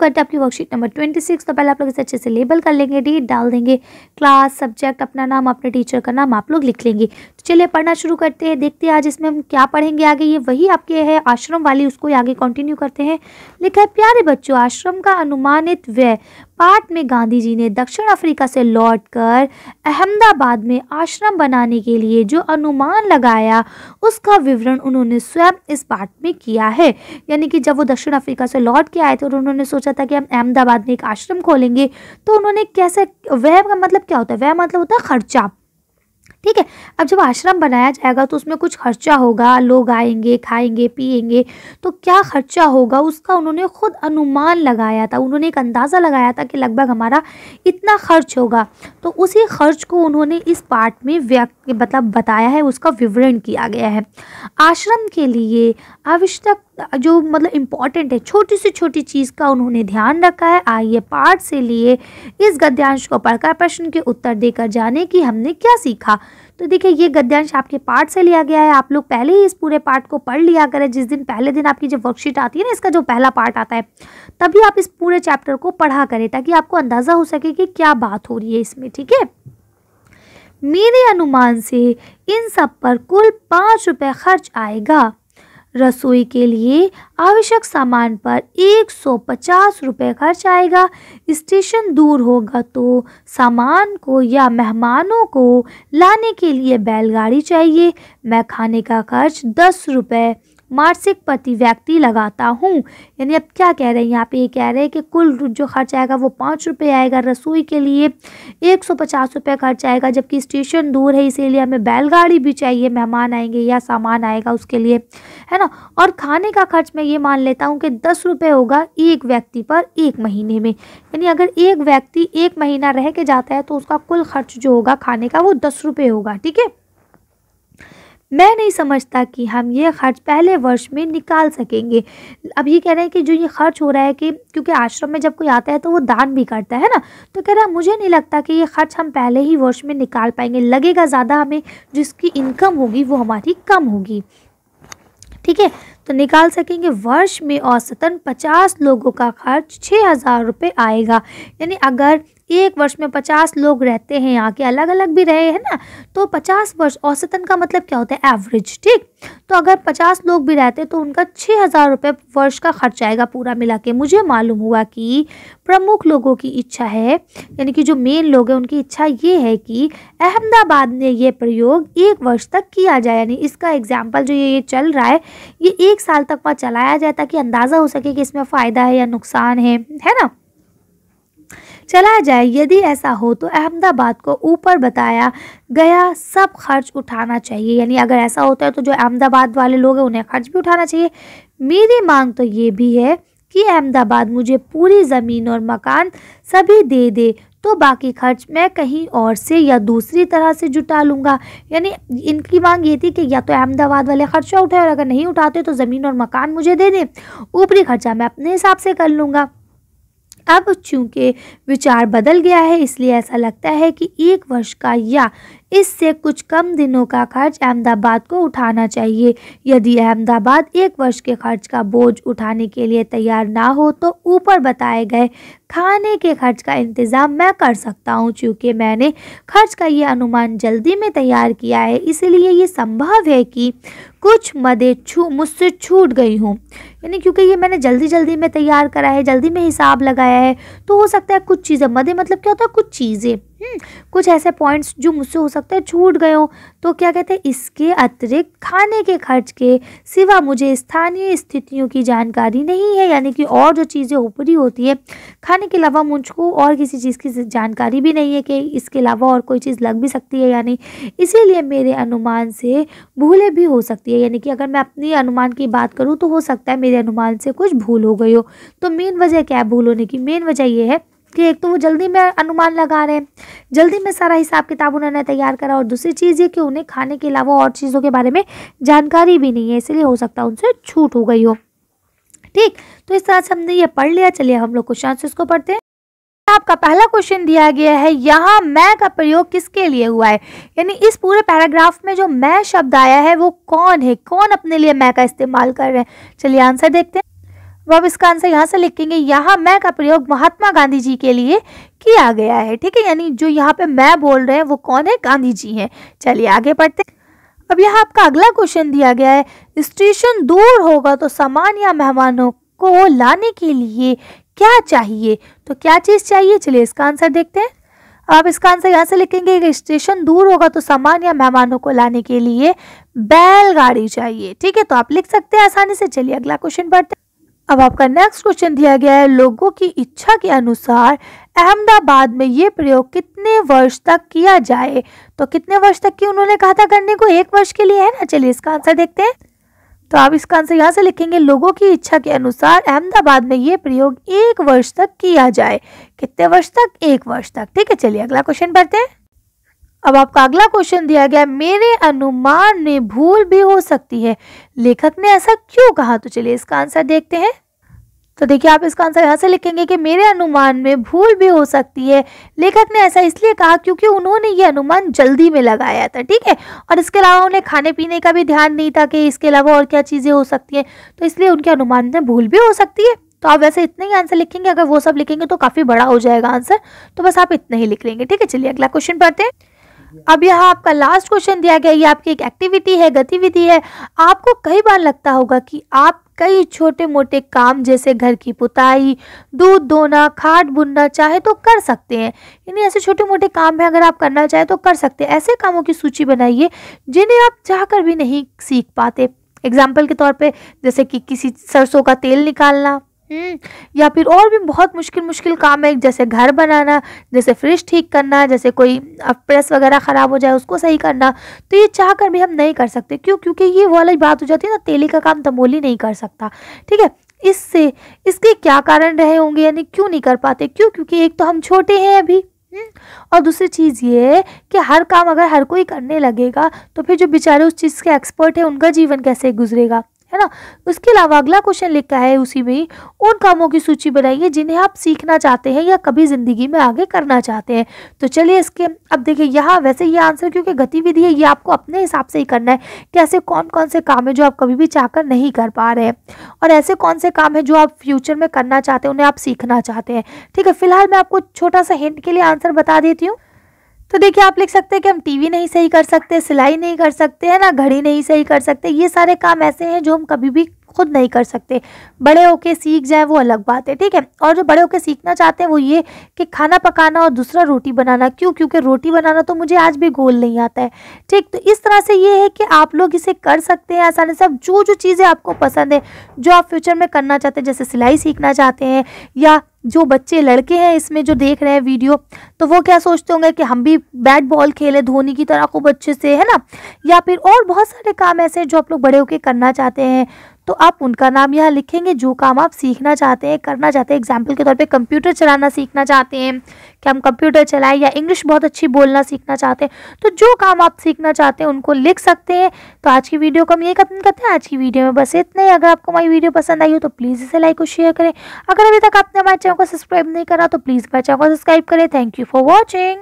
करते हैं आपकी वर्कशीट नंबर ट्वेंटी सिक्स तो पहले आप लोग इसे अच्छे से लेबल कर लेंगे डेट डाल देंगे। क्लास सब्जेक्ट अपना नाम, अपने टीचर का नाम आप लोग लिख लेंगे। चलिए पढ़ना शुरू करते हैं, देखते हैं आज इसमें हम क्या पढ़ेंगे आगे। ये वही आपके है, आश्रम वाली, उसको आगे कंटिन्यू करते हैं। लिखा है, प्यारे बच्चों, आश्रम का अनुमानित व्यय पाठ में गांधी जी ने दक्षिण अफ्रीका से लौटकर अहमदाबाद में आश्रम बनाने के लिए जो अनुमान लगाया, उसका विवरण उन्होंने स्वयं इस पाठ में किया है। यानी कि जब वो दक्षिण अफ्रीका से लौट के आए थे और उन्होंने सोचा था कि हम अहमदाबाद में एक आश्रम खोलेंगे तो उन्होंने कैसे वह का मतलब क्या होता है? वह मतलब होता है खर्चा। ठीक है? अब जब आश्रम बनाया जाएगा तो उसमें कुछ खर्चा होगा। लोग आएँगे, खाएँगे, पिएँगे। तो क्या खर्चा होगा? उसका उन्होंने खुद अनुमान लगाया था। उन्होंने एक अंदाज़ा लगाया था कि लगभग हमारा इतना खर्च होगा। तो उसी खर्च को उन्होंने इस पार्ट में व्यक्त मतलब बताया है, उसका विवरण किया गया है। आश्रम के लिए आवश्यक जो मतलब इंपॉर्टेंट है, छोटी से छोटी चीज़ का उन्होंने ध्यान रखा है। आइए पाठ से लिए इस गद्यांश को पढ़कर प्रश्न के उत्तर देकर जाने की हमने क्या सीखा। तो देखिए, ये गद्यांश आपके पाठ से लिया गया है। आप लोग पहले ही इस पूरे पाठ को पढ़ लिया करें। जिस दिन पहले दिन आपकी जब वर्कशीट आती है ना, इसका जो पहला पार्ट आता है, तभी आप इस पूरे चैप्टर को पढ़ा करें, ताकि आपको अंदाज़ा हो सके कि क्या बात हो रही है इसमें, ठीक है? मेरे अनुमान से इन सब पर कुल पाँच रुपये खर्च आएगा। रसोई के लिए आवश्यक सामान पर एक सौ पचास रुपये खर्च आएगा। स्टेशन दूर होगा तो सामान को या मेहमानों को लाने के लिए बैलगाड़ी चाहिए। मैं खाने का खर्च दस रुपये मासिक प्रति व्यक्ति लगाता हूँ। यानी अब क्या कह रहे हैं? यहाँ पे ये कह रहे हैं कि कुल जो खर्च आएगा वो पाँच रुपये आएगा रसोई के लिए। एक सौ पचास रुपये खर्च आएगा, जबकि स्टेशन दूर है, इसीलिए हमें बैलगाड़ी भी चाहिए, मेहमान आएँगे या सामान आएगा उसके लिए। है ना? और खाने का खर्च मैं ये मान लेता हूँ कि दस रुपये होगा एक व्यक्ति पर एक महीने में। यानी अगर एक व्यक्ति एक महीना रह के जाता है तो उसका कुल खर्च जो होगा खाने का वो दस रुपये होगा, ठीक है? मैं नहीं समझता कि हम ये खर्च पहले वर्ष में निकाल सकेंगे। अब ये कह रहे हैं कि जो ये खर्च हो रहा है कि, क्योंकि आश्रम में जब कोई आता है तो वो दान भी करता है ना? तो कह रहा है, मुझे नहीं लगता कि ये खर्च हम पहले ही वर्ष में निकाल पाएँगे। लगेगा ज़्यादा हमें जिसकी इनकम होगी वो हमारी कम होगी। ठीक है? तो निकाल सकेंगे वर्ष में औसतन पचास लोगों का खर्च छः हज़ार रुपये आएगा। यानी अगर एक वर्ष में पचास लोग रहते हैं यहाँ के अलग अलग भी रहे, हैं ना? तो पचास वर्ष औसतन का मतलब क्या होता है? एवरेज ठीक? तो अगर पचास लोग भी रहते तो उनका छः हज़ार रुपये वर्ष का खर्च आएगा पूरा मिला के। मुझे मालूम हुआ कि प्रमुख लोगों की इच्छा है, यानी कि जो मेन लोग हैं, उनकी इच्छा ये है कि अहमदाबाद में ये प्रयोग एक वर्ष तक किया जाए। यानी इसका एग्ज़ाम्पल जो ये ये चल रहा है, ये एक साल तक वहाँ चलाया जाए ताकि अंदाज़ा हो सके कि इसमें फ़ायदा है या नुकसान है है ना? चला जाए। यदि ऐसा हो तो अहमदाबाद को ऊपर बताया गया, सब खर्च उठाना चाहिए। यानी अगर ऐसा होता है तो जो अहमदाबाद वाले लोग हैं, उन्हें खर्च भी उठाना चाहिए। मेरी मांग तो ये भी है कि अहमदाबाद मुझे पूरी ज़मीन और मकान सभी दे दे तो बाकी खर्च मैं कहीं और से या दूसरी तरह से जुटा लूँगा। यानी इनकी मांग ये थी कि या तो अहमदाबाद वाले खर्चा उठाए, और अगर नहीं उठाते तो ज़मीन और मकान मुझे दे दें। ऊपरी खर्चा मैं अपने हिसाब से कर लूँगा। अब चूँकि विचार बदल गया है, इसलिए ऐसा लगता है कि एक वर्ष का या इससे कुछ कम दिनों का खर्च अहमदाबाद को उठाना चाहिए। यदि अहमदाबाद एक वर्ष के खर्च का बोझ उठाने के लिए तैयार ना हो तो ऊपर बताए गए खाने के खर्च का इंतज़ाम मैं कर सकता हूँ। चूँकि मैंने खर्च का ये अनुमान जल्दी में तैयार किया है, इसलिए ये संभव है कि कुछ मदे छू, मुझसे छूट गई हूँ। यानी क्योंकि ये मैंने जल्दी जल्दी में तैयार करा है, जल्दी में हिसाब लगाया है तो हो सकता है कुछ चीज़ें, मदे मतलब क्या होता है? कुछ चीज़ें। कुछ ऐसे पॉइंट्स जो मुझसे हो सकता है छूट गए हो। तो क्या कहते हैं, इसके अतिरिक्त खाने के खर्च के सिवा मुझे स्थानीय स्थितियों की जानकारी नहीं है, यानी कि और जो चीज़ें ऊपरी होती है, खाने के अलावा मुझको और किसी चीज़ की जानकारी भी नहीं है कि इसके अलावा और कोई चीज़ लग भी सकती है यानी इसीलिए मेरे अनुमान से भूलें भी हो सकती है, यानी कि अगर मैं अपनी अनुमान की बात करूँ तो हो सकता है मेरे अनुमान से कुछ भूल हो गई हो। तो मेन वजह क्या है भूल होने की? मेन वजह यह है कि एक तो वो जल्दी में अनुमान लगा रहे हैं। जल्दी में सारा हिसाब किताब उन्होंने तैयार करा और दूसरी चीज़ ये कि उन्हें खाने के अलावा और चीज़ों के बारे में जानकारी भी नहीं है, इसलिए हो सकता है उनसे छूट हो गई हो। ठीक तो इस तरह से हमने ये पढ़ लिया। चलिए हम लोग क्वेश्चन को पढ़ते हैं। आपका पहला क्वेश्चन दिया गया है, यहाँ मैं का प्रयोग किसके लिए हुआ है? यानी इस पूरे पैराग्राफ में जो मैं शब्द आया है, वो कौन है? कौन अपने लिए मैं का इस्तेमाल कर रहे हैं? चलिए आंसर देखते हैं। अब इसका आंसर यहाँ से लिखेंगे, यहाँ मैं का प्रयोग महात्मा गांधी जी के लिए किया गया है। ठीक है, यानी जो यहाँ पे मैं बोल रहे हैं, वो कौन है? गांधी जी हैं। चलिए आगे पढ़ते अब यहाँ आपका अगला क्वेश्चन दिया गया है, स्टेशन दूर होगा तो सामान या मेहमानों को लाने के लिए क्या चाहिए? तो क्या चीज़ चाहिए? चलिए इसका आंसर देखते हैं। आप इसका आंसर यहाँ से लिखेंगे, कि स्टेशन दूर होगा तो सामान या मेहमानों को लाने के लिए बैलगाड़ी चाहिए। ठीक है तो आप लिख सकते हैं आसानी से। चलिए अगला क्वेश्चन पढ़ते अब आपका नेक्स्ट क्वेश्चन दिया गया है, लोगों की इच्छा के अनुसार अहमदाबाद में ये प्रयोग कितने वर्ष तक किया जाए? तो कितने वर्ष तक की उन्होंने कहा था करने को? एक वर्ष के लिए है ना? चलिए इसका आंसर देखते हैं। तो आप इसका आंसर यहाँ से लिखेंगे, लोगों की इच्छा के अनुसार अहमदाबाद में ये प्रयोग एक वर्ष तक किया जाए। कितने वर्ष तक? एक वर्ष तक। ठीक है, चलिए अगला क्वेश्चन पढ़ते हैं। अब आपका अगला क्वेश्चन दिया गया, मेरे अनुमान में भूल भी हो सकती है। लेखक ने ऐसा क्यों कहा? तो चलिए इसका आंसर देखते हैं। तो देखिए, आप इसका आंसर यहाँ से लिखेंगे कि मेरे अनुमान में भूल भी हो सकती है। लेखक ने ऐसा इसलिए कहा क्योंकि उन्होंने ये अनुमान जल्दी में लगाया था, ठीक है? और इसके अलावा उन्हें खाने पीने का भी ध्यान नहीं था कि इसके अलावा और क्या चीज़ें हो सकती हैं। तो इसलिए उनके अनुमान में भूल भी हो सकती है। तो आप वैसे इतने ही आंसर लिखेंगे, अगर वो सब लिखेंगे तो काफ़ी बड़ा हो जाएगा आंसर तो बस आप इतना ही लिख लेंगे, ठीक है? चलिए अगला क्वेश्चन पढ़ते हैं। अब यहाँ आपका लास्ट क्वेश्चन दिया गया, ये आपकी एक एक्टिविटी है, गतिविधि है। आपको कई बार लगता होगा कि आप कई छोटे मोटे काम, जैसे घर की पुताई, दूध दोना खाट बुनना, चाहे तो कर सकते हैं। यानी ऐसे छोटे मोटे काम है अगर आप करना चाहे तो कर सकते हैं। ऐसे कामों की सूची बनाइए, जिन्हें आप चाहकर भी नहीं सीख पाते। एग्ज़ाम्पल के तौर पे, जैसे कि किसी सरसों का तेल निकालना या फिर और भी बहुत मुश्किल मुश्किल काम है जैसे घर बनाना जैसे फ्रिज ठीक करना जैसे कोई प्रेस वगैरह ख़राब हो जाए उसको सही करना तो ये चाह कर भी हम नहीं कर सकते। क्यों? क्योंकि ये वाली बात हो जाती है ना तेली का काम तमोली नहीं कर सकता। ठीक है? इससे इसके क्या कारण रहे होंगे यानी क्यों नहीं कर पाते? क्यों? क्योंकि एक तो हम छोटे हैं अभी। हम्म, और दूसरी चीज़ ये है कि हर काम अगर हर कोई करने लगेगा तो फिर जो बेचारे उस चीज़ के एक्सपर्ट है उनका जीवन कैसे गुजरेगा? है ना? उसके अलावा अगला क्वेश्चन लिखा है उसी में उन कामों की सूची बनाइए जिन्हें आप सीखना चाहते हैं या कभी ज़िंदगी में आगे करना चाहते हैं। तो चलिए इसके, अब देखिए यहाँ वैसे ये आंसर क्योंकि गतिविधि है, ये आपको अपने हिसाब से ही करना है कि ऐसे कौन कौन से काम है जो आप कभी भी चाहकर नहीं कर पा रहे हैं। और ऐसे कौन से काम है जो आप फ्यूचर में करना चाहते हैं, उन्हें आप सीखना चाहते हैं। ठीक है, फ़िलहाल मैं आपको छोटा सा हिंट के लिए आंसर बता देती हूँ। तो देखिए, आप लिख सकते हैं कि हम टीवी नहीं सही कर सकते, सिलाई नहीं कर सकते, हैं ना? घड़ी नहीं सही कर सकते, ये सारे काम ऐसे हैं जो हम कभी भी खुद नहीं कर सकते। बड़े होके सीख जाए, वो अलग बात है, ठीक है? और जो बड़े होके सीखना चाहते हैं, वो ये कि खाना पकाना और दूसरा रोटी बनाना, क्यों? क्योंकि रोटी बनाना तो मुझे आज भी गोल नहीं आता है, ठीक? तो इस तरह से ये है कि आप लोग इसे कर सकते हैं आसानी से। जो जो चीज़ें आपको पसंद है, जो आप फ्यूचर में करना चाहते हैं, जैसे सिलाई सीखना चाहते हैं या जो बच्चे, लड़के हैं इसमें जो देख रहे हैं वीडियो तो वो क्या सोचते होंगे कि हम भी बैट बॉल खेलें, धोनी की तरह खूब अच्छे से, है ना? या फिर और बहुत सारे काम ऐसे हैं जो आप लोग बड़े होकर करना चाहते हैं। तो आप उनका नाम यहाँ लिखेंगे, जो काम आप सीखना चाहते हैं, करना चाहते हैं। एग्ज़ाम्पल के तौर पे कंप्यूटर चलाना सीखना चाहते हैं, कि हम कंप्यूटर चलाएँ या इंग्लिश बहुत अच्छी बोलना सीखना चाहते हैं। तो जो काम आप सीखना चाहते हैं, उनको लिख सकते हैं। तो आज की वीडियो को हम ये खत्म करते हैं। आज की वीडियो में बस इतना ही। अगर आपको हमारी वीडियो पसंद आई हो तो प्लीज़ इसे लाइक और शेयर करें। अगर अभी तक आपने हमारे चैनल को सब्सक्राइब नहीं करा तो प्लीज़ हमारे चैनल को सब्सक्राइब करें। Thank you for watching